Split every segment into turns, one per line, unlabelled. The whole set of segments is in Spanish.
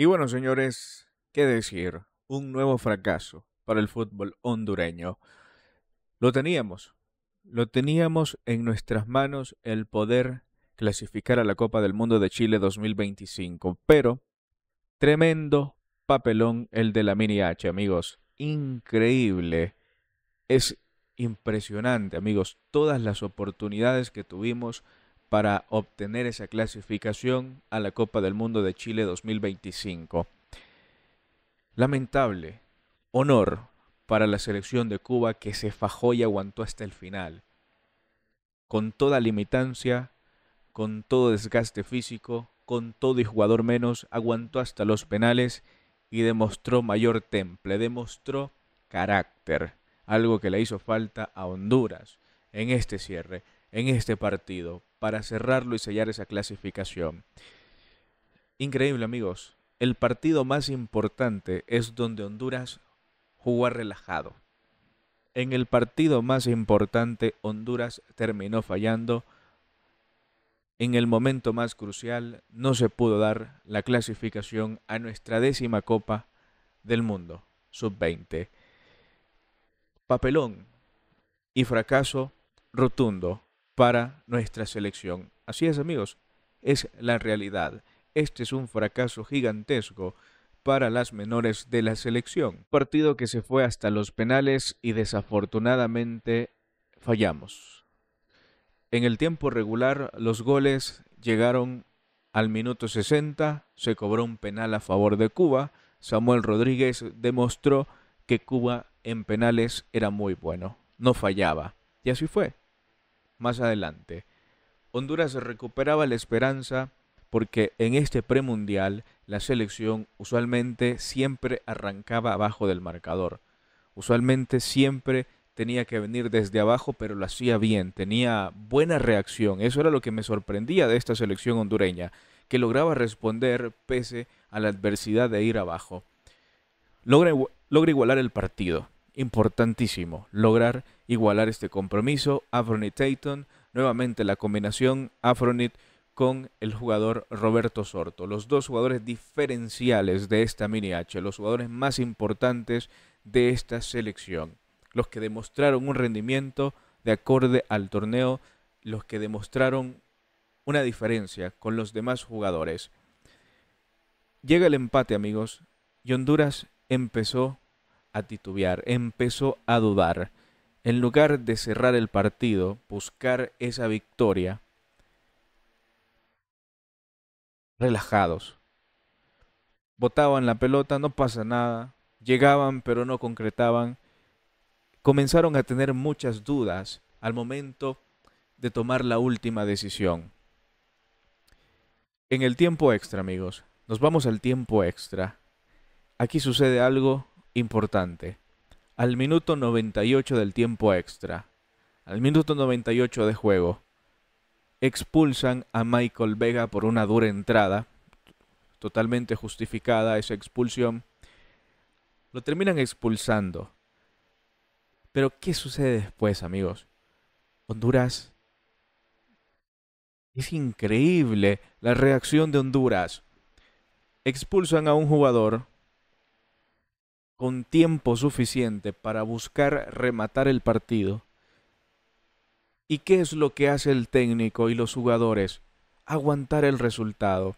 Y bueno, señores, ¿qué decir? Un nuevo fracaso para el fútbol hondureño. Lo teníamos, lo teníamos en nuestras manos el poder clasificar a la Copa del Mundo de Chile 2025, pero tremendo papelón el de la Mini H, amigos. Increíble. Es impresionante, amigos, todas las oportunidades que tuvimos para obtener esa clasificación a la Copa del Mundo de Chile 2025. Lamentable, honor para la selección de Cuba que se fajó y aguantó hasta el final. Con toda limitancia, con todo desgaste físico, con todo y jugador menos, aguantó hasta los penales y demostró mayor temple, demostró carácter, algo que le hizo falta a Honduras en este cierre, en este partido, para cerrarlo y sellar esa clasificación. Increíble amigos, el partido más importante es donde Honduras jugó relajado. En el partido más importante Honduras terminó fallando. En el momento más crucial no se pudo dar la clasificación a nuestra décima Copa del Mundo, sub-20. Papelón y fracaso rotundo para nuestra selección. Así es amigos, es la realidad. Este es un fracaso gigantesco para las menores de la selección. Partido que se fue hasta los penales y desafortunadamente fallamos. En el tiempo regular los goles llegaron al minuto 60, se cobró un penal a favor de Cuba, Samuel Rodríguez demostró que Cuba en penales era muy bueno, no fallaba. Y así fue más adelante. Honduras recuperaba la esperanza porque en este premundial la selección usualmente siempre arrancaba abajo del marcador. Usualmente siempre tenía que venir desde abajo, pero lo hacía bien, tenía buena reacción. Eso era lo que me sorprendía de esta selección hondureña, que lograba responder pese a la adversidad de ir abajo. Logra, logra igualar el partido importantísimo lograr igualar este compromiso. Afronit Tayton, nuevamente la combinación Afronit con el jugador Roberto Sorto, los dos jugadores diferenciales de esta mini H, los jugadores más importantes de esta selección, los que demostraron un rendimiento de acorde al torneo, los que demostraron una diferencia con los demás jugadores. Llega el empate, amigos, y Honduras empezó a titubear, empezó a dudar. En lugar de cerrar el partido, buscar esa victoria, relajados. Botaban la pelota, no pasa nada. Llegaban, pero no concretaban. Comenzaron a tener muchas dudas al momento de tomar la última decisión. En el tiempo extra, amigos, nos vamos al tiempo extra. Aquí sucede algo importante. Al minuto 98 del tiempo extra, al minuto 98 de juego, expulsan a Michael Vega por una dura entrada, totalmente justificada esa expulsión. Lo terminan expulsando. Pero ¿qué sucede después, amigos? Honduras. Es increíble la reacción de Honduras. Expulsan a un jugador con tiempo suficiente para buscar rematar el partido. ¿Y qué es lo que hace el técnico y los jugadores? Aguantar el resultado.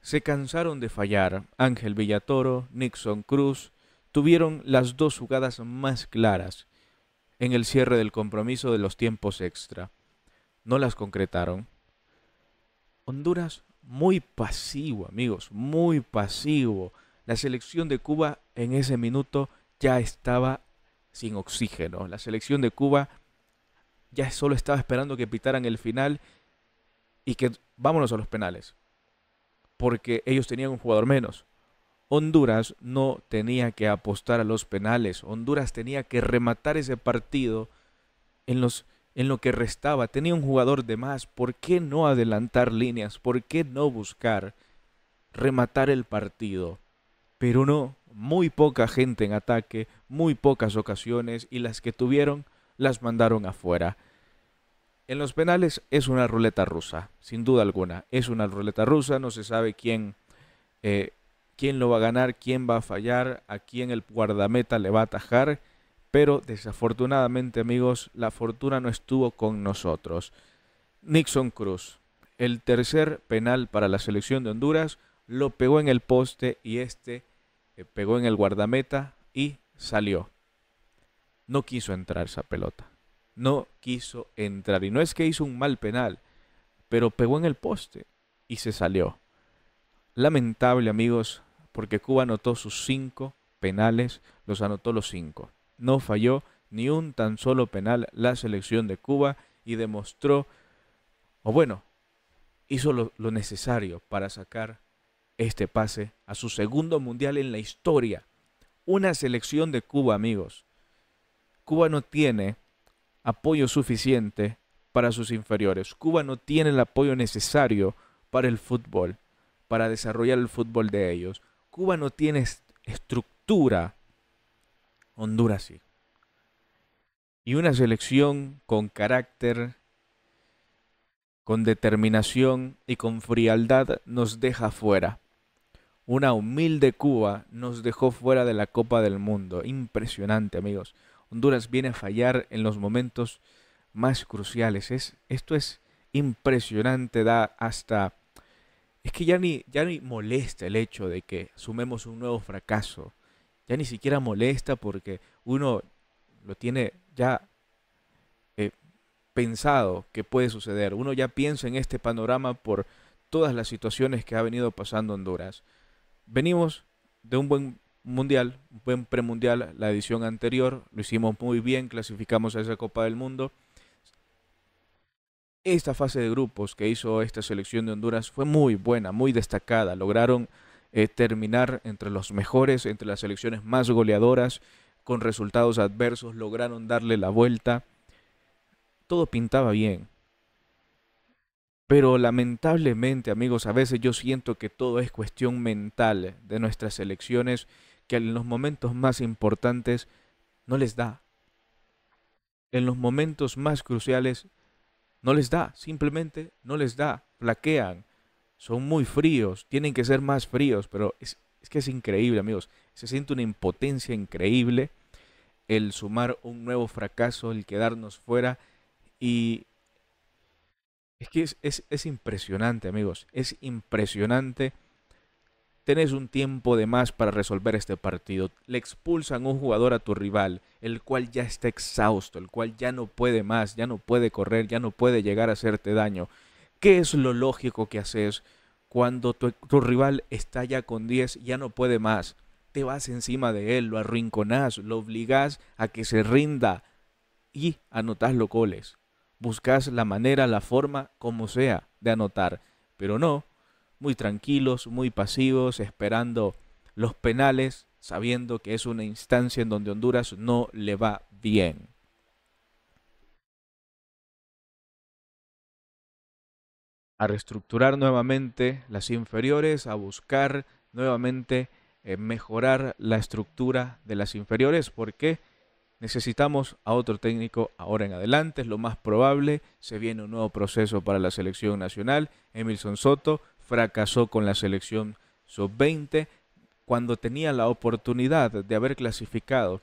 Se cansaron de fallar. Ángel Villatoro, Nixon Cruz tuvieron las dos jugadas más claras en el cierre del compromiso de los tiempos extra. No las concretaron. Honduras muy pasivo, amigos, muy pasivo. La selección de Cuba en ese minuto ya estaba sin oxígeno. La selección de Cuba ya solo estaba esperando que pitaran el final y que vámonos a los penales. Porque ellos tenían un jugador menos. Honduras no tenía que apostar a los penales. Honduras tenía que rematar ese partido en, los, en lo que restaba. Tenía un jugador de más. ¿Por qué no adelantar líneas? ¿Por qué no buscar rematar el partido? Pero no, muy poca gente en ataque, muy pocas ocasiones y las que tuvieron las mandaron afuera. En los penales es una ruleta rusa, sin duda alguna. Es una ruleta rusa, no se sabe quién, eh, quién lo va a ganar, quién va a fallar, a quién el guardameta le va a atajar, pero desafortunadamente amigos, la fortuna no estuvo con nosotros. Nixon Cruz, el tercer penal para la selección de Honduras, lo pegó en el poste y este pegó en el guardameta y salió. No quiso entrar esa pelota. No quiso entrar. Y no es que hizo un mal penal, pero pegó en el poste y se salió. Lamentable amigos, porque Cuba anotó sus cinco penales, los anotó los cinco. No falló ni un tan solo penal la selección de Cuba y demostró, o bueno, hizo lo, lo necesario para sacar este pase a su segundo mundial en la historia. Una selección de Cuba, amigos. Cuba no tiene apoyo suficiente para sus inferiores. Cuba no tiene el apoyo necesario para el fútbol, para desarrollar el fútbol de ellos. Cuba no tiene estructura. Honduras sí. Y una selección con carácter, con determinación y con frialdad nos deja fuera. Una humilde Cuba nos dejó fuera de la Copa del Mundo. Impresionante, amigos. Honduras viene a fallar en los momentos más cruciales. Es, esto es impresionante, da hasta... Es que ya ni, ya ni molesta el hecho de que sumemos un nuevo fracaso. Ya ni siquiera molesta porque uno lo tiene ya eh, pensado que puede suceder. Uno ya piensa en este panorama por todas las situaciones que ha venido pasando Honduras venimos de un buen mundial, un buen premundial, la edición anterior, lo hicimos muy bien, clasificamos a esa Copa del Mundo. Esta fase de grupos que hizo esta selección de Honduras fue muy buena, muy destacada. Lograron eh, terminar entre los mejores, entre las selecciones más goleadoras, con resultados adversos, lograron darle la vuelta. Todo pintaba bien. Pero lamentablemente, amigos, a veces yo siento que todo es cuestión mental de nuestras elecciones, que en los momentos más importantes no les da. En los momentos más cruciales no les da, simplemente no les da, flaquean, son muy fríos, tienen que ser más fríos, pero es, es que es increíble, amigos, se siente una impotencia increíble el sumar un nuevo fracaso, el quedarnos fuera y es que es, impresionante, amigos. Es impresionante. Tenés un tiempo de más para resolver este partido. Le expulsan un jugador a tu rival, el cual ya está exhausto, el cual ya no puede más, ya no puede correr, ya no puede llegar a hacerte daño. ¿Qué es lo lógico que haces cuando tu, tu rival está ya con 10, ya no puede más? Te vas encima de él, lo arrinconás, lo obligás a que se rinda y anotás los goles buscas la manera, la forma, como sea, de anotar. Pero no, muy tranquilos, muy pasivos, esperando los penales, sabiendo que es una instancia en donde Honduras no le va bien. A reestructurar nuevamente las inferiores, a buscar nuevamente eh, mejorar la estructura de las inferiores, porque Necesitamos a otro técnico ahora en adelante, es lo más probable. Se viene un nuevo proceso para la selección nacional. Emilson Soto fracasó con la selección sub-20 cuando tenía la oportunidad de haber clasificado,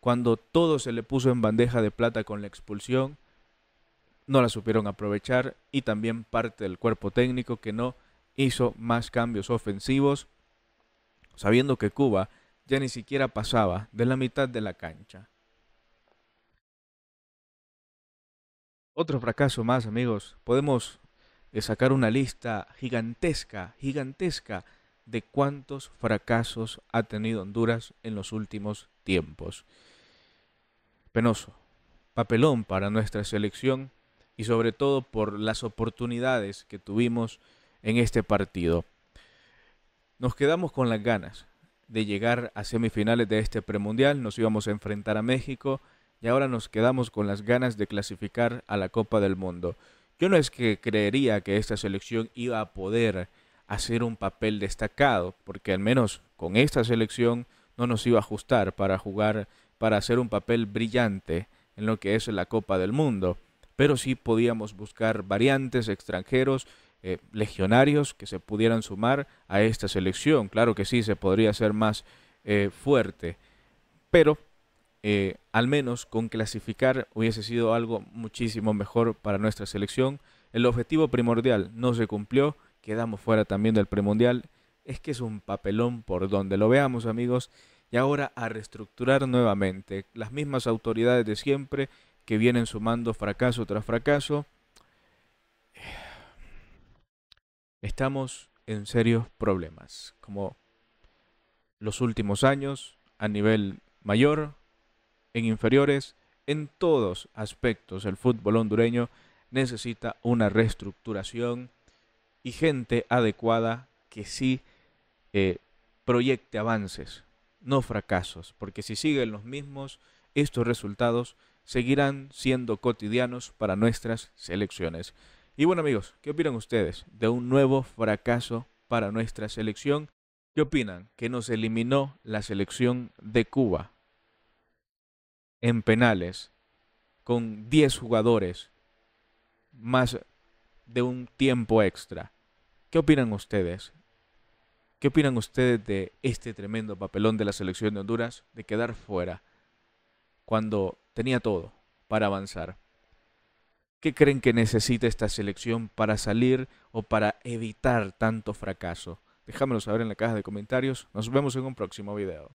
cuando todo se le puso en bandeja de plata con la expulsión, no la supieron aprovechar y también parte del cuerpo técnico que no hizo más cambios ofensivos, sabiendo que Cuba ya ni siquiera pasaba de la mitad de la cancha. Otro fracaso más, amigos. Podemos eh, sacar una lista gigantesca, gigantesca de cuántos fracasos ha tenido Honduras en los últimos tiempos. Penoso, papelón para nuestra selección y sobre todo por las oportunidades que tuvimos en este partido. Nos quedamos con las ganas de llegar a semifinales de este premundial, nos íbamos a enfrentar a México, y ahora nos quedamos con las ganas de clasificar a la Copa del Mundo. Yo no es que creería que esta selección iba a poder hacer un papel destacado, porque al menos con esta selección no nos iba a ajustar para jugar, para hacer un papel brillante en lo que es la Copa del Mundo. Pero sí podíamos buscar variantes extranjeros eh, legionarios que se pudieran sumar a esta selección. Claro que sí, se podría ser más eh, fuerte, pero eh, al menos con clasificar hubiese sido algo muchísimo mejor para nuestra selección. El objetivo primordial no se cumplió, quedamos fuera también del premundial. Es que es un papelón por donde lo veamos amigos. Y ahora a reestructurar nuevamente. Las mismas autoridades de siempre que vienen sumando fracaso tras fracaso. Estamos en serios problemas. Como los últimos años, a nivel mayor, en inferiores, en todos aspectos el fútbol hondureño necesita una reestructuración y gente adecuada que sí eh, proyecte avances, no fracasos, porque si siguen los mismos, estos resultados seguirán siendo cotidianos para nuestras selecciones. Y bueno amigos, ¿qué opinan ustedes de un nuevo fracaso para nuestra selección? ¿Qué opinan? Que nos eliminó la selección de Cuba en penales con 10 jugadores más de un tiempo extra. ¿Qué opinan ustedes? ¿Qué opinan ustedes de este tremendo papelón de la selección de Honduras de quedar fuera cuando tenía todo para avanzar? ¿Qué creen que necesita esta selección para salir o para evitar tanto fracaso? Déjamelo saber en la caja de comentarios. Nos vemos en un próximo video.